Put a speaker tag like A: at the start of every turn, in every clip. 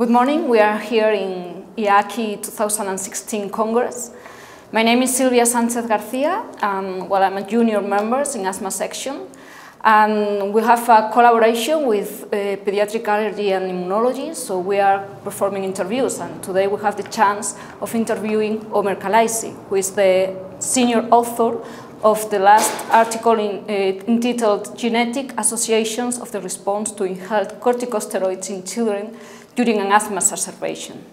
A: Good morning. We are here in EAACI 2016 Congress. My name is Silvia Sanchez Garcia, and well, I'm a junior member in asthma section. And we have a collaboration with uh, pediatric allergy and immunology, so we are performing interviews. And today we have the chance of interviewing Omer Kalayci, who is the senior author of the last article in, uh, entitled Genetic Associations of the Response to Inhaled Corticosteroids in Children during an asthma exacerbation.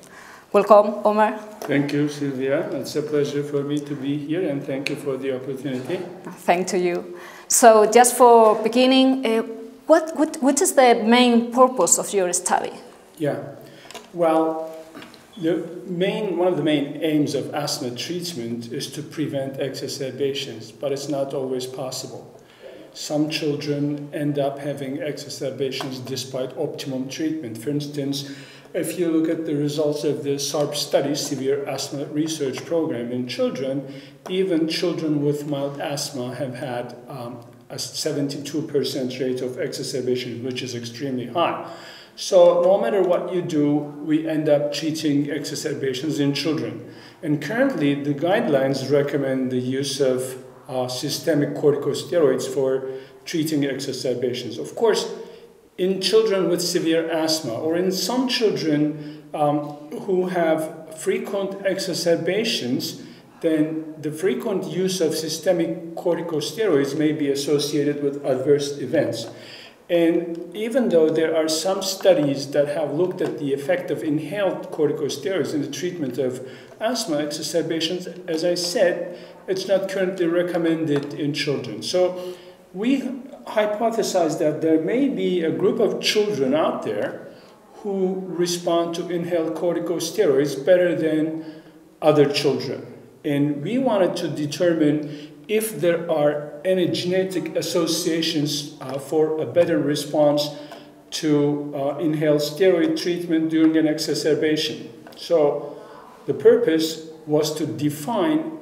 A: Welcome, Omer.
B: Thank you, Sylvia. It's a pleasure for me to be here, and thank you for the opportunity.
A: Thank to you. So, just for beginning, uh, what, what, what is the main purpose of your study?
B: Yeah, well, the main, one of the main aims of asthma treatment is to prevent exacerbations, but it's not always possible. Some children end up having exacerbations despite optimum treatment. For instance, if you look at the results of the SARP study, Severe Asthma Research Program in children, even children with mild asthma have had um, a 72% rate of exacerbation, which is extremely high. So no matter what you do, we end up treating exacerbations in children. And currently, the guidelines recommend the use of uh, systemic corticosteroids for treating exacerbations. Of course, in children with severe asthma or in some children um, who have frequent exacerbations, then the frequent use of systemic corticosteroids may be associated with adverse events. And even though there are some studies that have looked at the effect of inhaled corticosteroids in the treatment of asthma exacerbations, as I said, it's not currently recommended in children. So we hypothesize that there may be a group of children out there who respond to inhaled corticosteroids better than other children. And we wanted to determine if there are any genetic associations uh, for a better response to uh, inhaled steroid treatment during an exacerbation. So the purpose was to define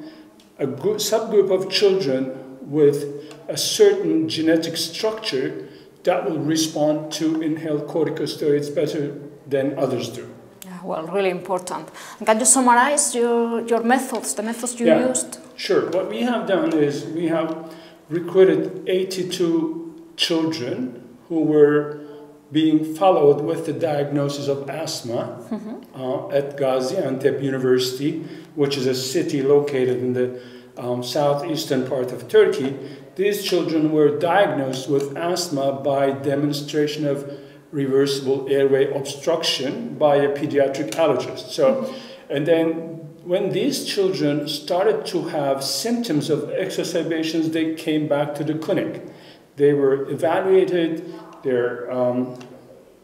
B: a group, subgroup of children with a certain genetic structure that will respond to inhaled corticosteroids better than others do.
A: Yeah, well, really important. Can you summarize your, your methods, the methods you
B: yeah,
A: used?
B: Sure. What we have done is we have recruited 82 children who were being followed with the diagnosis of asthma mm -hmm. uh, at Gaziantep University, which is a city located in the um, southeastern part of Turkey. These children were diagnosed with asthma by demonstration of reversible airway obstruction by a pediatric allergist. So, and then when these children started to have symptoms of exacerbations, they came back to the clinic. They were evaluated, their um,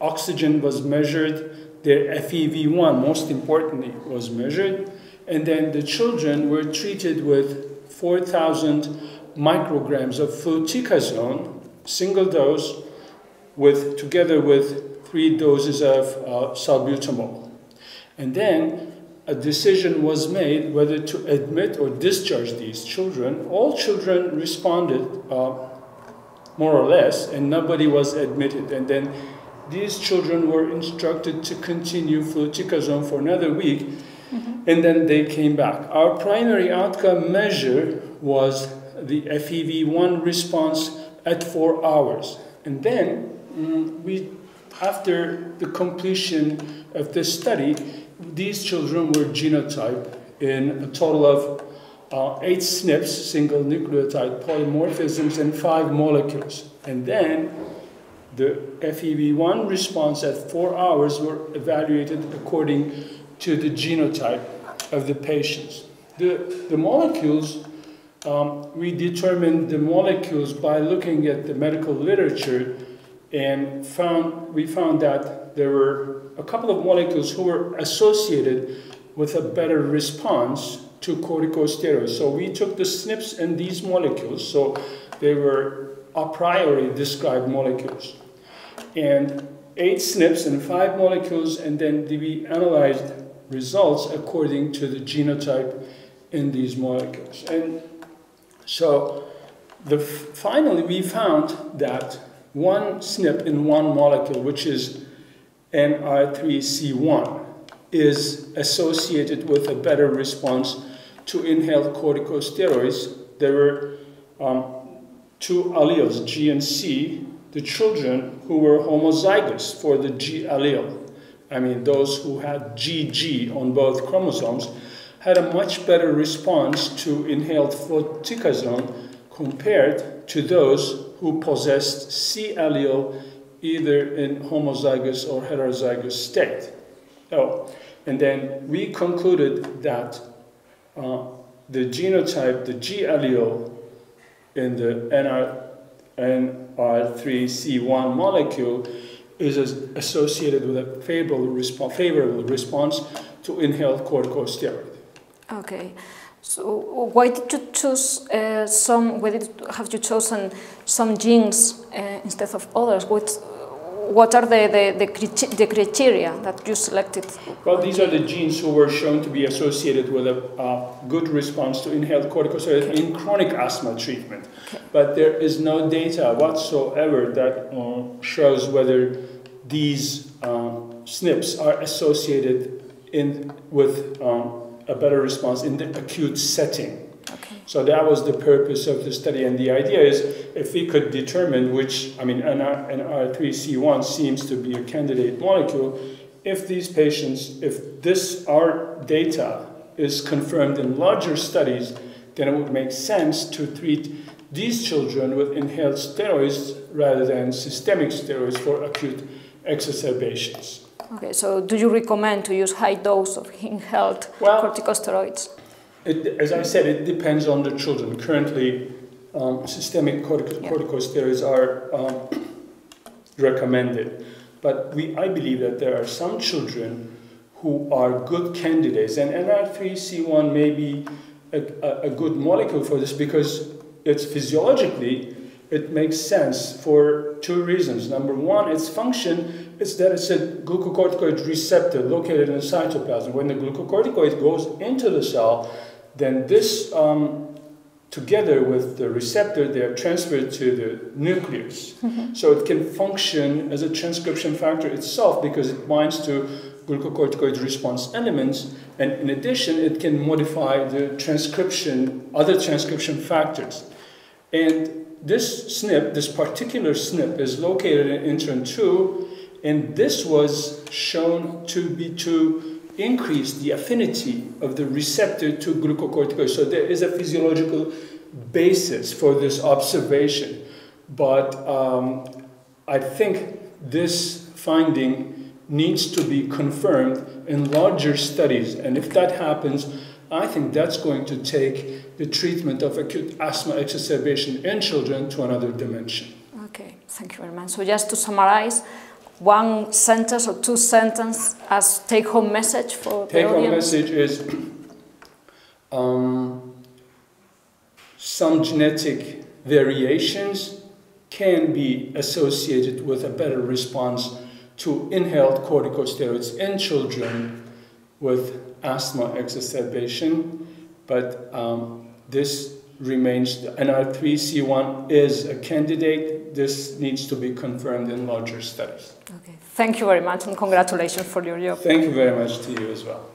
B: oxygen was measured, their FEV1, most importantly, was measured, and then the children were treated with 4,000 micrograms of fluticasone, single dose, with, together with three doses of uh, salbutamol. And then a decision was made whether to admit or discharge these children. All children responded uh, more or less, and nobody was admitted. And then these children were instructed to continue fluticasone for another week, mm -hmm. and then they came back. Our primary outcome measure was the FEV1 response at four hours. And then mm, we, after the completion of this study, these children were genotyped in a total of uh, eight SNPs, single nucleotide polymorphisms, and five molecules. And then the FEV1 response at four hours were evaluated according to the genotype of the patients. The, the molecules um, we determined the molecules by looking at the medical literature and found, we found that there were a couple of molecules who were associated with a better response to corticosteroids. So we took the SNPs and these molecules, so they were a priori described molecules. And eight SNPs and five molecules, and then we analyzed results according to the genotype in these molecules. And so the, finally, we found that one SNP in one molecule, which is NR3C1 is associated with a better response to inhaled corticosteroids. There were um, two alleles, G and C, the children who were homozygous for the G allele. I mean, those who had GG on both chromosomes had a much better response to inhaled fluticasone compared to those who possessed C allele either in homozygous or heterozygous state. Oh, and then we concluded that uh, the genotype, the G allele in the NR, NR3C1 molecule is associated with a favorable, resp favorable response to inhaled corticosteroid.
A: Okay. So why did you choose uh, some, why did, have you chosen some genes uh, instead of others? What are the, the, the, the, criteria that you selected?
B: Well, these are the genes who were shown to be associated with a uh, good response to inhaled corticosteroids okay. in chronic asthma treatment. Okay. But there is no data whatsoever that uh, shows whether these um, SNPs are associated in, with um, a better response in the acute setting. So that was the purpose of the study, and the idea is if we could determine which, I mean, NR3C1 seems to be a candidate molecule, if these patients, if this, our data is confirmed in larger studies, then it would make sense to treat these children with inhaled steroids rather than systemic steroids for acute exacerbations.
A: Okay, so do you recommend to use high dose of inhaled well, corticosteroids?
B: It, as I said, it depends on the children. Currently, um, systemic cortic yeah. corticosteroids are um, recommended. But we, I believe that there are some children who are good candidates, and NR3C1 may be a, a, a good molecule for this because it's physiologically it makes sense for two reasons. Number one, its function is that it's a glucocorticoid receptor located in the cytoplasm. When the glucocorticoid goes into the cell, then this, um, together with the receptor, they are transferred to the nucleus. Mm -hmm. So it can function as a transcription factor itself because it binds to glucocorticoid response elements, and in addition, it can modify the transcription, other transcription factors. And this SNP, this particular SNP, is located in intron 2, and this was shown to be to increase the affinity of the receptor to glucocorticoids. So there is a physiological basis for this observation. But um, I think this finding needs to be confirmed in larger studies. And if that happens, I think that's going to take the treatment of acute asthma exacerbation in children to another dimension.
A: Okay, thank you very much. So just to summarize, one sentence or two sentences as take-home message for
B: take the audience? Take-home message is um, some genetic variations can be associated with a better response to inhaled corticosteroids in children with asthma exacerbation, but um, this remains, NR3C1 is a candidate. This needs to be confirmed in larger studies.
A: Okay, thank you very much and congratulations for your job.
B: Thank you very much to you as well.